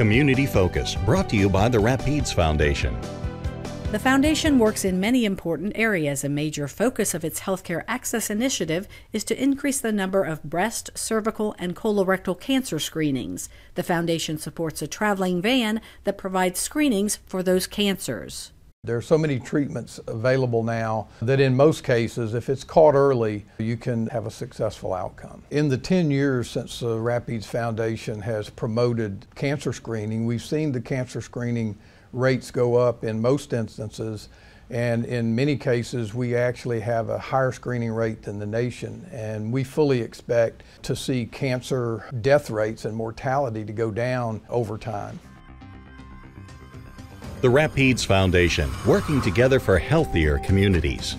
Community Focus, brought to you by the Rapides Foundation. The foundation works in many important areas. A major focus of its healthcare access initiative is to increase the number of breast, cervical, and colorectal cancer screenings. The foundation supports a traveling van that provides screenings for those cancers. There are so many treatments available now that in most cases, if it's caught early, you can have a successful outcome. In the 10 years since the Rapides Foundation has promoted cancer screening, we've seen the cancer screening rates go up in most instances. And in many cases, we actually have a higher screening rate than the nation. And we fully expect to see cancer death rates and mortality to go down over time. The Rapides Foundation, working together for healthier communities.